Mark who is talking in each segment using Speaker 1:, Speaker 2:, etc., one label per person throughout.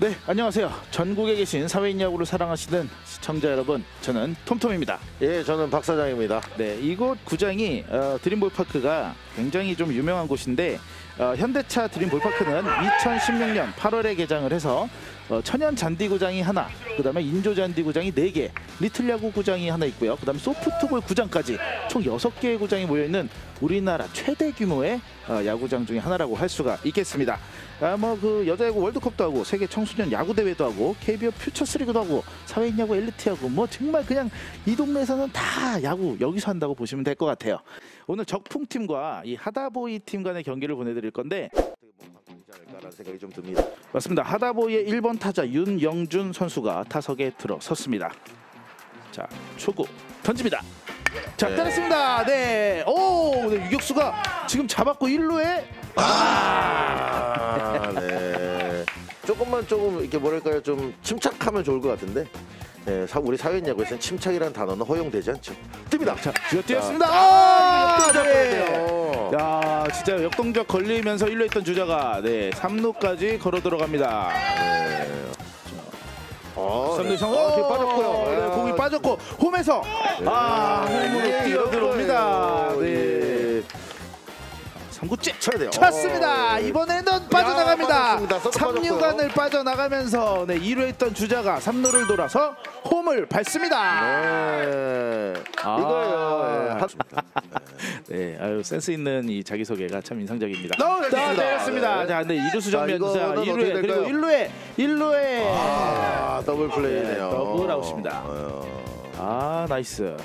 Speaker 1: 네, 안녕하세요. 전국에 계신 사회인 야구를 사랑하시는 시청자 여러분, 저는 톰톰입니다.
Speaker 2: 예, 저는 박 사장입니다.
Speaker 1: 네, 이곳 구장이 어, 드림볼파크가 굉장히 좀 유명한 곳인데 어, 현대차 드림볼파크는 2016년 8월에 개장을 해서 어, 천연 잔디구장이 하나, 그 다음에 인조 잔디구장이 네 개, 리틀 야구 구장이 하나 있고요. 그 다음에 소프트볼 구장까지 총 여섯 개의 구장이 모여 있는 우리나라 최대 규모의 어, 야구장 중에 하나라고 할 수가 있겠습니다. 아, 뭐그 여자야구 월드컵도 하고 세계 청소년 야구 대회도 하고 KBO 퓨처스리그도 하고 사회인 야구 엘리트 야구 뭐 정말 그냥 이 동네에서는 다 야구 여기서 한다고 보시면 될 것 같아요. 오늘 적풍 팀과 이 하다보이 팀 간의 경기를 보내드릴 건데
Speaker 2: 않을까라는 생각이 좀 듭니다.
Speaker 1: 맞습니다. 하다보이의 1번 타자 윤영준 선수가 타석에 들어섰습니다. 자 초구 던집니다. 자
Speaker 2: 네.
Speaker 1: 때렸습니다. 네. 오 네, 유격수가 지금 잡았고 1루에
Speaker 2: 아, 네. 조금만 조금 이렇게 뭐랄까요 좀 침착하면 좋을 것 같은데. 네, 사- 우리 사회인 야구에서는 침착이라는 단어는 허용되지 않죠. 뜹니다.
Speaker 1: 자 뛰었습니다.
Speaker 2: 아,
Speaker 1: 아,
Speaker 2: 이 거
Speaker 1: 네. 요야 진짜 역동적 걸리면서 1루에 있던 주자가 네 3루까지 걸어 들어갑니다.
Speaker 2: 어,
Speaker 1: 3루
Speaker 2: 네.
Speaker 1: 이상
Speaker 2: 어, 빠졌고요.
Speaker 1: 네,
Speaker 2: 아,
Speaker 1: 공이 빠졌고 홈에서 아 홈으로
Speaker 2: 예,
Speaker 1: 뛰어 들어옵니다. 네.
Speaker 2: 예.
Speaker 1: 3구째
Speaker 2: 쳐야 돼요.
Speaker 1: 찼습니다.
Speaker 2: 어, 예.
Speaker 1: 이번에는 빠져나갑니다. 3루간을 빠져나가면서 네, 2루에 있던 주자가 3루를 돌아서 홈을 밟습니다.
Speaker 2: 네.
Speaker 1: 아.
Speaker 2: 이거예요. 예. 하-
Speaker 1: 네, 아유 센스 있는 이 자기 소개가 참 인상적입니다.
Speaker 2: 너무.
Speaker 1: 때렸습니다.
Speaker 2: 네.
Speaker 1: 자, 근데 이루수
Speaker 2: 자,
Speaker 1: 정면
Speaker 2: 이거는
Speaker 1: 자,
Speaker 2: 어떻게
Speaker 1: 2루에 그리고
Speaker 2: 될까요?
Speaker 1: 1루에 1루에
Speaker 2: 아, 더블 플레이네요.
Speaker 1: 네, 더블 아웃입니다.
Speaker 2: 어.
Speaker 1: 아 nice.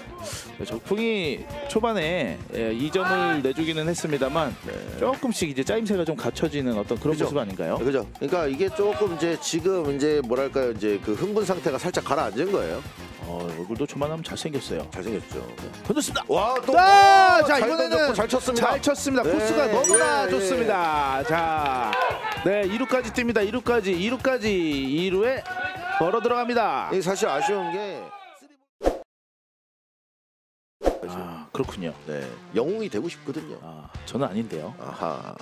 Speaker 1: 적풍이 초반에 예, 2점을 내주기는 했습니다만 조금씩 이제 짜임새가 좀 갖춰지는 어떤 그런
Speaker 2: 그죠.
Speaker 1: 모습 아닌가요?
Speaker 2: 그죠? 그러니까 이게 조금 이제 지금 이제 뭐랄까요 이제 그 흥분 상태가 살짝 가라앉은 거예요.
Speaker 1: 어, 얼굴도 초반하면 잘생겼어요.
Speaker 2: 잘생겼죠.
Speaker 1: 던졌습니다.
Speaker 2: 와, 또
Speaker 1: 아,
Speaker 2: 어, 자잘
Speaker 1: 이번에는
Speaker 2: 던졌고 잘 쳤습니다.
Speaker 1: 잘 쳤습니다.
Speaker 2: 네,
Speaker 1: 코스가 너무나
Speaker 2: 예,
Speaker 1: 좋습니다. 자, 네 2루까지 뜁니다. 2루까지 2루까지 2루에 걸어 들어갑니다.
Speaker 2: 이게 사실 아쉬운 게
Speaker 1: 그렇군요.
Speaker 2: 네, 영웅이 되고 싶거든요.
Speaker 1: 아 저는 아닌데요.
Speaker 2: 아하.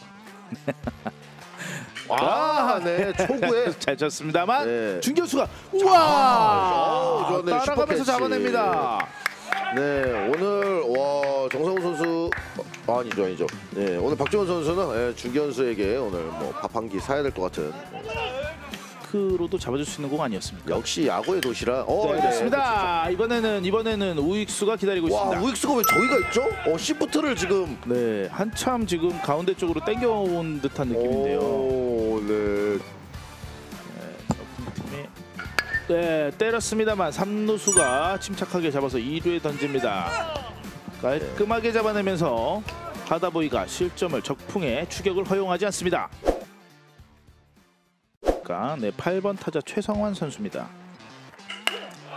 Speaker 2: 아, 네, 초구에
Speaker 1: 잘 쳤습니다만
Speaker 2: 네.
Speaker 1: 중견수가 우와
Speaker 2: 어, 좋았네요.
Speaker 1: 따라가면서
Speaker 2: 슈퍼캐치.
Speaker 1: 잡아냅니다.
Speaker 2: 네, 오늘 와 정성우 선수 어, 아니죠, 아니죠. 네, 오늘 박지원 선수는 예, 중견수에게 오늘 뭐 밥 한 끼 사야 될 것 같은.
Speaker 1: 크로도 잡아줄 수 있는 공 아니었습니까?
Speaker 2: 역시 야구의 도시라. 어,
Speaker 1: 네,
Speaker 2: 네,
Speaker 1: 그렇습니다. 이번에는 이번에는 우익수가 기다리고
Speaker 2: 와,
Speaker 1: 있습니다.
Speaker 2: 우익수가 왜 저기가 있죠? 어, 시프트를 지금
Speaker 1: 네, 한참 지금 가운데 쪽으로 당겨온 듯한 느낌인데요.
Speaker 2: 오, 네.
Speaker 1: 팀이 네, 때렸습니다만 삼루수가 침착하게 잡아서 2루에 던집니다. 깔끔하게 잡아내면서 하다보이가 실점을 적풍에 추격을 허용하지 않습니다. 네, 8번 타자 최성환 선수입니다.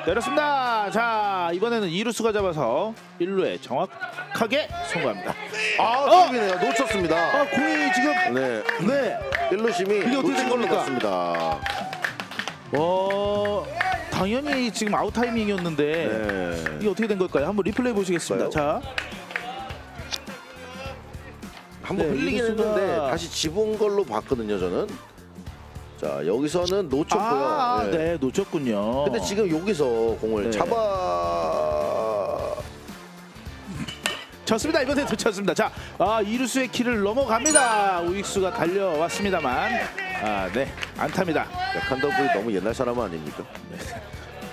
Speaker 1: 때렸습니다. 자, 이번에는 2루수가 잡아서 1루에 정확하게 송구합니다.
Speaker 2: 아, 톱이네요. 놓쳤습니다.
Speaker 1: 아, 공이 지금
Speaker 2: 네.
Speaker 1: 네,
Speaker 2: 일루심이
Speaker 1: 이게 어떻게
Speaker 2: 놓친
Speaker 1: 된
Speaker 2: 걸로
Speaker 1: 겁니까?
Speaker 2: 같습니다.
Speaker 1: 어, 당연히 지금 아웃 타이밍이었는데
Speaker 2: 네.
Speaker 1: 이게 어떻게 된 걸까요? 한번 리플레이 보시겠습니다. 자,
Speaker 2: 한번
Speaker 1: 네,
Speaker 2: 흘리긴
Speaker 1: 이루수가-
Speaker 2: 했는데 다시 집은 걸로 봤거든요, 저는. 자, 여기서는 놓쳤고요.
Speaker 1: 아,
Speaker 2: 네.
Speaker 1: 네, 놓쳤군요.
Speaker 2: 근데 지금 여기서 공을
Speaker 1: 네.
Speaker 2: 잡아
Speaker 1: 쳤습니다. 이번에 놓쳤습니다. 자, 아, 이루수의 키를 넘어갑니다. 우익수가 달려왔습니다만, 아, 네, 안타입니다.
Speaker 2: 백한더블이 너무 옛날 사람 아닙니까?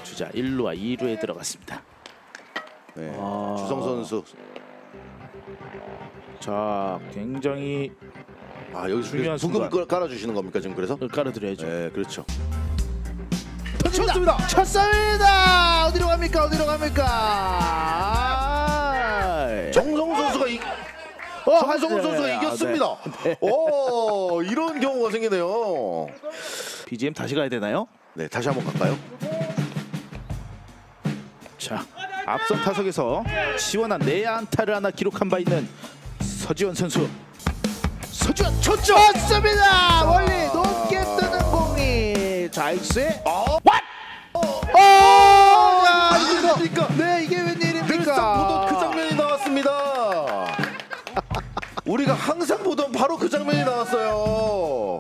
Speaker 1: 주자 1루와 2루에 들어갔습니다.
Speaker 2: 네.
Speaker 1: 아.
Speaker 2: 주성 선수.
Speaker 1: 자, 굉장히
Speaker 2: 아, 여기서
Speaker 1: 중요한
Speaker 2: 부금
Speaker 1: 순간.
Speaker 2: 끌- 깔아주시는 겁니까 지금 그래서?
Speaker 1: 깔아드려야죠.
Speaker 2: 네, 그렇죠.
Speaker 1: 쳤습니다. 쳤습니다. 어디로 갑니까? 어디로 갑니까? 아,
Speaker 2: 정성우 선수가 이
Speaker 1: 어,
Speaker 2: 정성우
Speaker 1: 네,
Speaker 2: 선수가
Speaker 1: 아,
Speaker 2: 이겼습니다.
Speaker 1: 네.
Speaker 2: 오, 이런 경우가 생기네요.
Speaker 1: BGM 다시 가야 되나요?
Speaker 2: 네, 다시 한번 갈까요?
Speaker 1: 자, 앞선 타석에서 시원한 내안타를 하나 기록한 바 있는 서지원 선수. 서지원 쳤죠. 맞습니다. 멀리 높게 뜨는 공이 자익스의
Speaker 2: 아,
Speaker 1: 어! 야, 이거
Speaker 2: 뭡니까?
Speaker 1: 네, 이게 웬일입니까?
Speaker 2: 보던 그 장면이 나왔습니다. 우리가 항상 보던 바로 그 장면이 나왔어요.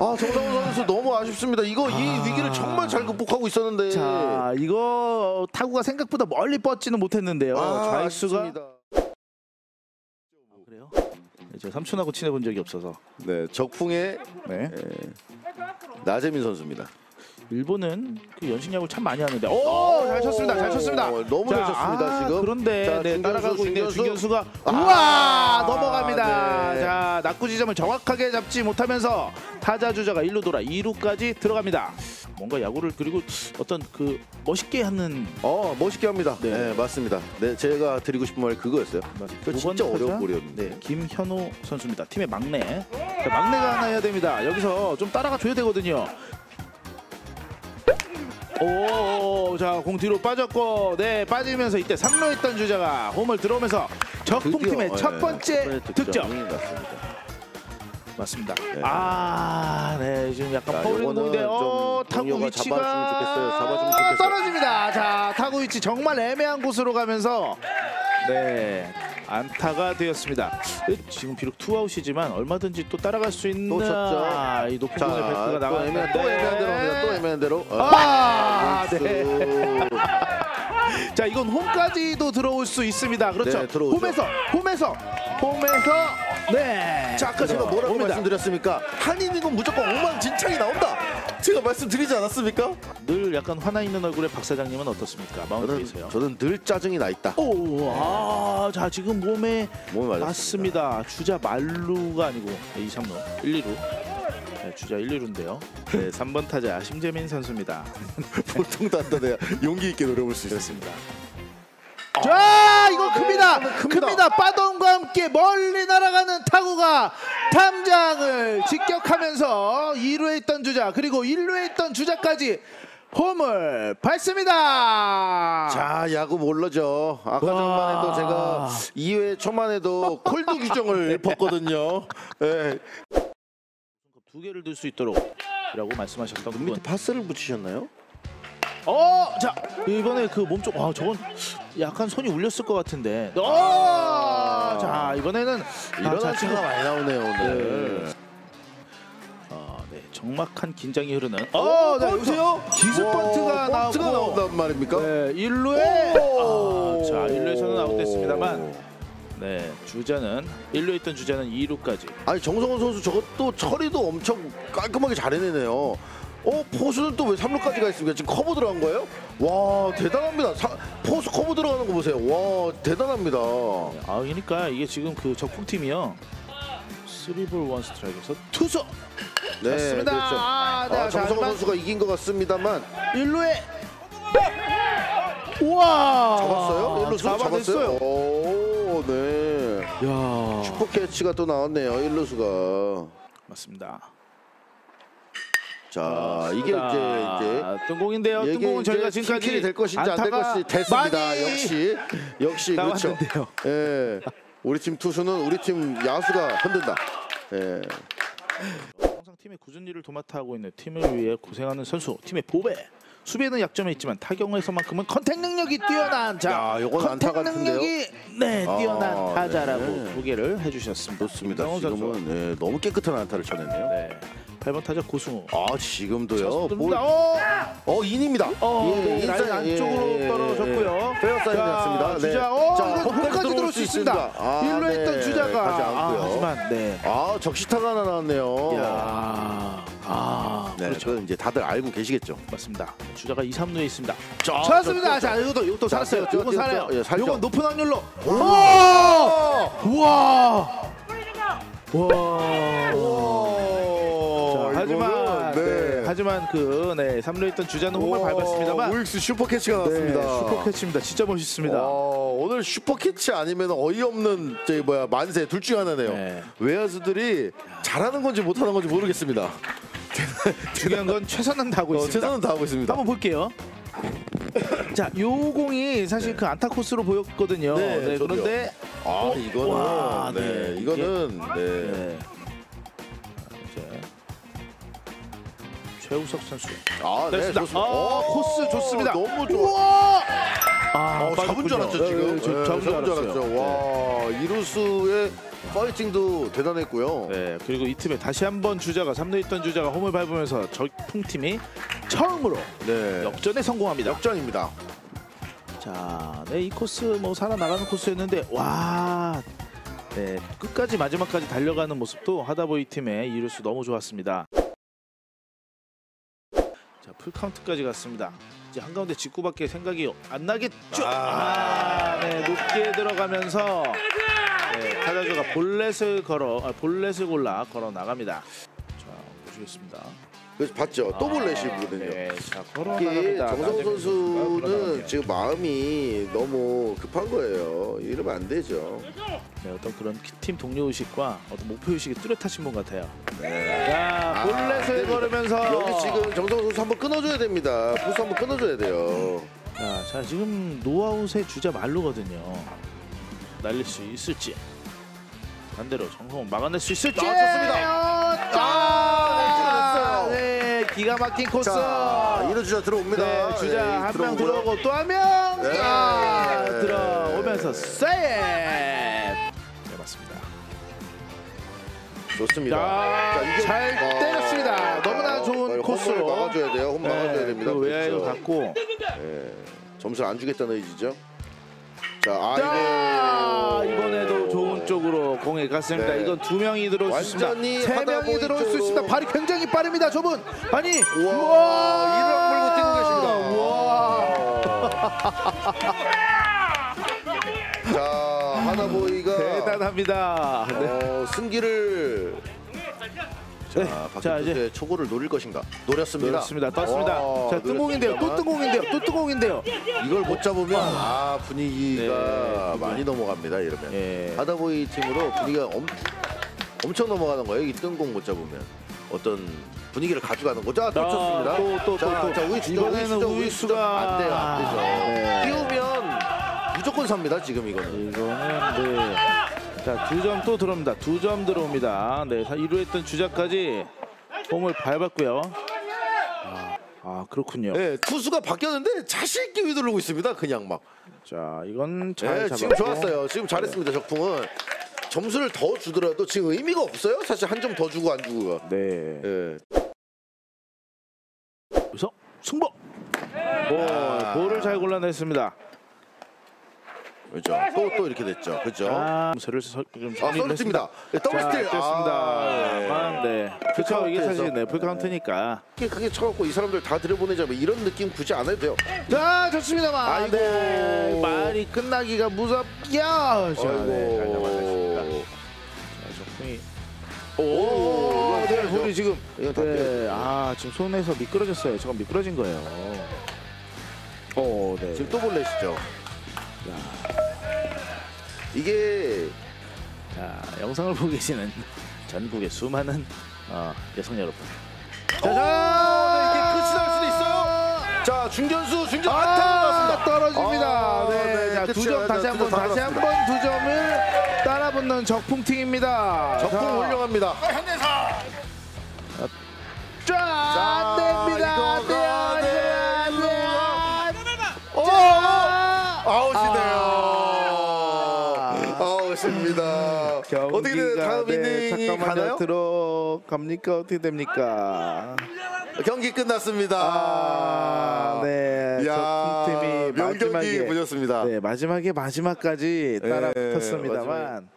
Speaker 2: 아 정상훈 선수 너무 아쉽습니다. 이거 이
Speaker 1: 아.
Speaker 2: 위기를 정말 잘 극복하고 있었는데.
Speaker 1: 자, 이거 타구가 생각보다 멀리 뻗지는 못했는데요.
Speaker 2: 아,
Speaker 1: 좌익수가
Speaker 2: 아쉽습니다.
Speaker 1: 제가 삼촌하고 친해본 적이 없어서.
Speaker 2: 네 적풍의
Speaker 1: 네.
Speaker 2: 나재민 선수입니다.
Speaker 1: 일본은 그 연식야구를 참 많이 하는데. 오, 잘 쳤습니다. 잘 쳤습니다.
Speaker 2: 어, 너무 잘 쳤습니다,
Speaker 1: 아,
Speaker 2: 지금.
Speaker 1: 그런데
Speaker 2: 자,
Speaker 1: 네,
Speaker 2: 중견수,
Speaker 1: 따라가고 있네요.
Speaker 2: 중견수.
Speaker 1: 중견수가
Speaker 2: 아,
Speaker 1: 우와 넘어갑니다.
Speaker 2: 네.
Speaker 1: 자, 낙구 지점을 정확하게 잡지 못하면서 타자 주자가 1루 돌아 2루까지 들어갑니다. 뭔가 야구를 그리고 어떤 그 멋있게 하는
Speaker 2: 어 멋있게 합니다.
Speaker 1: 네.
Speaker 2: 네, 맞습니다. 네 제가 드리고 싶은 말이 그거였어요.
Speaker 1: 그두
Speaker 2: 진짜? 어려운 볼이었는데.
Speaker 1: 네, 김현우 선수입니다. 팀의 막내. 자, 막내가 하나 해야 됩니다. 여기서 좀 따라가 줘야 되거든요. 오, 자, 공 뒤로 빠졌고, 네, 빠지면서 이때 3루 있던 주자가 홈을 들어오면서 적풍팀의
Speaker 2: 드디어,
Speaker 1: 첫
Speaker 2: 예,
Speaker 1: 번째
Speaker 2: 첫 번째
Speaker 1: 득점.
Speaker 2: 득점
Speaker 1: 맞습니다. 아, 네, 지금 약간 공인데,
Speaker 2: 좀
Speaker 1: 어, 타구 위치가
Speaker 2: 잡아주면 좋겠어요. 잡아주면 좋겠어요.
Speaker 1: 떨어집니다. 자, 타구 위치 정말 애매한 곳으로 가면서, 네, 안타가 되었습니다. 네, 지금 비록 투아웃이지만 얼마든지 또 따라갈 수 있는
Speaker 2: 또 쳤죠.
Speaker 1: 아, 이 높은
Speaker 2: 자,
Speaker 1: 공의 벨트가
Speaker 2: 또
Speaker 1: 나가는데
Speaker 2: 애매한 또 애매한 대로 합니다. 또 애매한 대로. 어,
Speaker 1: 아, 네.
Speaker 2: 네.
Speaker 1: 자, 이건 홈까지도 들어올 수 있습니다. 그렇죠.
Speaker 2: 네.
Speaker 1: 홈에서, 홈에서, 홈에서, 네.
Speaker 2: 자 아까 제가 뭐라고
Speaker 1: 옵니다.
Speaker 2: 말씀드렸습니까? 한인이건 무조건 엉망진창이 나온다. 제가 말씀드리지 않았습니까?
Speaker 1: 늘 약간 화나 있는 얼굴의 박 사장님은 어떻습니까? 마운드
Speaker 2: 저는 늘 짜증이 나 있다.
Speaker 1: 오, 아, 자 지금 몸에
Speaker 2: 몸에.
Speaker 1: 맞습니다. 주자 말루가 아니고 2, 3루, 1, 2루. 네, 주자 1, 2루인데요. 네, 3번 타자 심재민 선수입니다.
Speaker 2: 보통 단단해야 용기 있게 노려볼 수
Speaker 1: 그렇습니다. 자, 이거 큽니다.
Speaker 2: 네,
Speaker 1: 큽니다.
Speaker 2: 큽니다.
Speaker 1: 빠동과 함께 멀리 날아가는 타구가 탐장을 직격하면서 2루에 있던 주자 그리고 1루에 있던 주자까지 홈을 밟습니다.
Speaker 2: 자 야구 몰라죠. 아까
Speaker 1: 와.
Speaker 2: 전만 해도 제가 2회 초만 해도 콜드 규정을 읊었거든요. 네.
Speaker 1: 두 개를 들 수 있도록 이라고 말씀하셨던
Speaker 2: 밑에
Speaker 1: 부분.
Speaker 2: 파스를 붙이셨나요?
Speaker 1: 어, 자 이번에 그 몸쪽, 아 저건 약간 손이 울렸을 것 같은데. 어, 자 이번에는 아,
Speaker 2: 이런
Speaker 1: 자,
Speaker 2: 안타가 많이 나오네요 오늘.
Speaker 1: 네. 아, 네, 정막한 긴장이 흐르는. 어, 네, 여기서 기습 번트가
Speaker 2: 와, 번트가
Speaker 1: 나오고.
Speaker 2: 나온단 말입니까?
Speaker 1: 네, 1루에
Speaker 2: 오.
Speaker 1: 아, 자 1루에서는 아웃됐습니다만 네 주자는 1루에 있던 주자는 2루까지
Speaker 2: 아니 정성원 선수 저것도 처리도 엄청 깔끔하게 잘 해내네요. 어 포수는 또 왜 3루까지 가 있습니까? 지금 커브 들어간 거예요? 와 대단합니다. 사- 포수 커브 들어가는 거 보세요. 와 대단합니다.
Speaker 1: 아 그러니까 이게 지금 그 적풍팀이요 3볼 1 스트라이크에서 투수
Speaker 2: 네
Speaker 1: 좋습니다.
Speaker 2: 그렇죠.
Speaker 1: 아, 네,
Speaker 2: 아, 정성원
Speaker 1: 하지만
Speaker 2: 선수가 이긴 것 같습니다만
Speaker 1: 1루에 우와
Speaker 2: 잡았어요? 1루수
Speaker 1: 잡아냈어요.
Speaker 2: 잡았어요? 오 네.
Speaker 1: 야
Speaker 2: 슈퍼 캐치가 또 나왔네요. 1루수가.
Speaker 1: 맞습니다
Speaker 2: 자 이게 이제 이제
Speaker 1: 아, 뜬공인데요
Speaker 2: 이게
Speaker 1: 뜬공은 저희가 지금까지
Speaker 2: 될 것인지 안 될
Speaker 1: 안타가
Speaker 2: 것인지 됐습니다.
Speaker 1: 많이
Speaker 2: 역시 역시 그렇죠.
Speaker 1: 나왔는데요.
Speaker 2: 예. 우리 팀 투수는 우리 팀 야수가 흔든다. 예.
Speaker 1: 항상 팀의 궂은 일을 도맡아 하고 있는 팀을 위해 고생하는 선수 팀의 보배 수비에는 약점이 있지만 타격에서만큼은 contact 능력이 뛰어난 자
Speaker 2: 야, 요건 안타
Speaker 1: contact
Speaker 2: 같은데요?
Speaker 1: 능력이 네
Speaker 2: 아,
Speaker 1: 뛰어난 타자라고
Speaker 2: 네.
Speaker 1: 소개를 해주셨습니다.
Speaker 2: 좋습니다.
Speaker 1: 선수.
Speaker 2: 지금은 예, 너무 깨끗한 안타를 쳐냈네요.
Speaker 1: 네 8번 타자 고승우
Speaker 2: 아 지금도요. 볼.
Speaker 1: 어,
Speaker 2: 어 인입니다.
Speaker 1: 어, 네, 라인 안쪽으로 떨어졌고요.
Speaker 2: 페어
Speaker 1: 자,
Speaker 2: 사인이었습니다.
Speaker 1: 주자 어
Speaker 2: 자, 홈까지 들어올
Speaker 1: 수수 있습니다.
Speaker 2: 있습니다. 아,
Speaker 1: 일로
Speaker 2: 네.
Speaker 1: 했던 주자가
Speaker 2: 가지
Speaker 1: 아,
Speaker 2: 않고요.
Speaker 1: 하지만 네.
Speaker 2: 아 적시타가 하나 나왔네요.
Speaker 1: 야, 아,
Speaker 2: 네,
Speaker 1: 그렇죠.
Speaker 2: 그건 이제 다들 알고 계시겠죠.
Speaker 1: 맞습니다. 주자가 2, 3루에 있습니다.
Speaker 2: 자,
Speaker 1: 찾았습니다.
Speaker 2: 저,
Speaker 1: 자, 이것도 이것도
Speaker 2: 자,
Speaker 1: 살았어요.
Speaker 2: 저,
Speaker 1: 이건
Speaker 2: 저,
Speaker 1: 살아요.
Speaker 2: 저, 예.
Speaker 1: 이건 높은 확률로.
Speaker 2: 오!
Speaker 1: 우와! 우와! 와! 하지만 네.
Speaker 2: 네.
Speaker 1: 하지만 그 네, 3루에 있던 주자는 홈을
Speaker 2: 우와,
Speaker 1: 밟았습니다만
Speaker 2: 우익수 슈퍼캐치가
Speaker 1: 네,
Speaker 2: 나왔습니다.
Speaker 1: 슈퍼캐치입니다. 진짜 멋있습니다.
Speaker 2: 와, 오늘 슈퍼캐치 아니면 어이없는 저기 뭐야 만세 둘 중 하나네요.
Speaker 1: 네.
Speaker 2: 외야수들이 잘하는 건지 못하는 건지 모르겠습니다.
Speaker 1: 중요한 건 최선은 다하고
Speaker 2: 어,
Speaker 1: 있습니다.
Speaker 2: 최선은 다하고 있습니다.
Speaker 1: 한번 볼게요. 자, 요 공이 사실 그 안타 코스로 보였거든요.
Speaker 2: 네,
Speaker 1: 네. 그런데
Speaker 2: 아 이거는
Speaker 1: 와,
Speaker 2: 네,
Speaker 1: 네,
Speaker 2: 이거는 네.
Speaker 1: 최우석 선수.
Speaker 2: 아, 네,
Speaker 1: 됐습니다.
Speaker 2: 좋습니다.
Speaker 1: 아,
Speaker 2: 오,
Speaker 1: 코스 좋습니다.
Speaker 2: 너무 좋아.
Speaker 1: 아,
Speaker 2: 어, 잡은 줄. 알았죠 지금.
Speaker 1: 네, 저- 잡은 줄 알았어요.
Speaker 2: 와 이루수의 파이팅도 대단했고요.
Speaker 1: 네, 그리고 이 팀에 다시 한번 주자가 3루 있던 주자가 홈을 밟으면서 적풍팀이 처음으로
Speaker 2: 네.
Speaker 1: 역전에 성공합니다.
Speaker 2: 역전입니다.
Speaker 1: 자, 네, 이 코스 뭐 살아나가는 코스였는데 와, 네, 끝까지 마지막까지 달려가는 모습도 하다보이 팀의 이루수 너무 좋았습니다. 자, 풀 카운트까지 갔습니다. 이제 한 가운데 직구밖에 생각이 안 나겠죠. 아, 네, 높게 들어가면서 네, 타자주가 볼넷을 걸어, 아, 볼넷을 골라 걸어 나갑니다. 자, 보시겠습니다.
Speaker 2: 그래서 봤죠. 또 볼넷이거든요.
Speaker 1: 네, 자, 걸어
Speaker 2: 이게
Speaker 1: 나갑니다. 나중에
Speaker 2: 선수는. 지금 마음이 너무 급한 거예요. 이러면 안 되죠.
Speaker 1: 네, 어떤 그런 팀 동료 의식과 어떤 목표 의식이 뚜렷하신 분 같아요.
Speaker 2: 네.
Speaker 1: 자,
Speaker 2: 아,
Speaker 1: 볼넷을
Speaker 2: 됩니다.
Speaker 1: 걸으면서
Speaker 2: 여기 지금 정성호 선수 한번 끊어줘야 됩니다. 포수 한번 끊어줘야 돼요.
Speaker 1: 자, 자, 지금 노아웃의 주자 말루거든요. 날릴 수 있을지 반대로 정성훈 막아낼 수 있을지.
Speaker 2: 아, 좋습니다.
Speaker 1: 아,
Speaker 2: 아,
Speaker 1: 네, 기가 막힌 코스.
Speaker 2: 자, 이루 주자 들어옵니다.
Speaker 1: 네, 주자
Speaker 2: 네,
Speaker 1: 한 명.
Speaker 2: 들어오고
Speaker 1: 또 한 명.
Speaker 2: 네.
Speaker 1: 아, 들어오면서 세이브. 네, 맞습니다.
Speaker 2: 좋습니다.
Speaker 1: 자,
Speaker 2: 자, 이게-
Speaker 1: 잘
Speaker 2: 아,
Speaker 1: 때렸습니다. 너무나 좋은
Speaker 2: 홈을
Speaker 1: 코스로.
Speaker 2: 막아줘야 돼요. 홈 막아줘야 됩니다.
Speaker 1: 그 외야로
Speaker 2: 그렇죠.
Speaker 1: 갔고.
Speaker 2: 네, 점수를 안 주겠다는 의지죠. 자,
Speaker 1: 자,
Speaker 2: 아이고
Speaker 1: 이번에도 쪽으로 공에 갔습니다.
Speaker 2: 네.
Speaker 1: 이건 두 명이 들어올 수 있습니다. 세 명이
Speaker 2: 하다보이
Speaker 1: 들어올 수
Speaker 2: 쪽으로.
Speaker 1: 있습니다. 발이 굉장히 빠릅니다. 저분. 아니,
Speaker 2: 우와, 이를 물고 뛰고 계십니다. 자, 하나보이가
Speaker 1: 대단합니다. 네.
Speaker 2: 어, 승기를 자,
Speaker 1: 네.
Speaker 2: 박현
Speaker 1: 자, 이제
Speaker 2: 선수의 초구를 노릴 것인가? 노렸습니다.
Speaker 1: 노렸습니다. 떴습니다.
Speaker 2: 와,
Speaker 1: 자, 뜬공인데요. 또 뜬공인데요. 또 뜬공인데요.
Speaker 2: 이걸 못 잡으면 아 분위기가
Speaker 1: 네,
Speaker 2: 많이 넘어갑니다. 이러면
Speaker 1: 예.
Speaker 2: 하다보이 팀으로 분위기가 엄, 엄청 넘어가는 거예요. 이 뜬공 못 잡으면 어떤 분위기를 가져가는 거죠. 아, 또 쳤습니다.
Speaker 1: 또, 또,
Speaker 2: 자,
Speaker 1: 또, 또.
Speaker 2: 자, 우익 수죠,
Speaker 1: 이번에는
Speaker 2: 수죠. 안 돼요, 안 되죠.
Speaker 1: 네.
Speaker 2: 띄우면 무조건 삽니다. 지금 이거는.
Speaker 1: 이거는 네. 자, 두 점 또 들어옵니다. 두 점 들어옵니다. 네, 1루 했던 주자까지 공을 밟았고요. 아, 아, 그렇군요.
Speaker 2: 네, 투수가 바뀌었는데 자신 있게 휘두르고 있습니다. 그냥 막.
Speaker 1: 자, 이건 잘
Speaker 2: 네,
Speaker 1: 잡았고.
Speaker 2: 지금 좋았어요. 지금 잘했습니다. 적풍은 점수를 더 주더라도 지금 의미가 없어요. 사실 한 점 더 주고 안 주고가.
Speaker 1: 네.
Speaker 2: 예.
Speaker 1: 여기서 승부. 볼,
Speaker 2: 아.
Speaker 1: 볼을 잘 골라냈습니다.
Speaker 2: 그렇죠. 또 또 이렇게 됐죠. 그렇죠.
Speaker 1: 아, 세를 서- 좀
Speaker 2: 아, 서비스입니다. 네, 더블
Speaker 1: 자,
Speaker 2: 스틸.
Speaker 1: 됐습니다.
Speaker 2: 아, 네.
Speaker 1: 아, 네. 그렇죠. 이게 사실 네. 풀카운트니까.
Speaker 2: 크게 크게 쳐갖고 이 사람들 다 들여보내자 뭐 이런 느낌 굳이 안 해도 돼요.
Speaker 1: 자, 좋습니다만.
Speaker 2: 아이고.
Speaker 1: 네. 말이 끝나기가. 자, 네, 잘 잡아냈습니다.
Speaker 2: 아이고.
Speaker 1: 자, 적풍이.
Speaker 2: 오,
Speaker 1: 오, 네. 볼이 지금.
Speaker 2: 이거 다
Speaker 1: 네. 아, 지금 손에서 미끄러졌어요. 저건 미끄러진 거예요. 오, 네.
Speaker 2: 지금 또 볼넷이죠. 이게
Speaker 1: 자, 영상을 보고 계시는 전국의 수많은 어, 여성 여러분.
Speaker 2: 자, 자, 이게 끝이 날 수도 있어요. 자, 중견수 중견 안타 나왔습니다.
Speaker 1: 떨어집니다.
Speaker 2: 아,
Speaker 1: 네,
Speaker 2: 네,
Speaker 1: 자, 두
Speaker 2: 끝이야.
Speaker 1: 점 다시
Speaker 2: 자,
Speaker 1: 한번 다시
Speaker 2: 다
Speaker 1: 한번 두 점을 따라붙는 적풍팀입니다.
Speaker 2: 적풍
Speaker 1: 자,
Speaker 2: 훌륭합니다.
Speaker 1: 자,
Speaker 2: 어떻게 돼? 다음
Speaker 1: 네,
Speaker 2: 이닝이. 가나요?
Speaker 1: 들어갑니까? 어떻게 됩니까?
Speaker 2: 경기 끝났습니다.
Speaker 1: 아, 네.
Speaker 2: 야,
Speaker 1: 적풍팀이
Speaker 2: 명경기
Speaker 1: 마지막에
Speaker 2: 보셨습니다.
Speaker 1: 네, 마지막에 마지막까지
Speaker 2: 네,
Speaker 1: 따라붙었습니다만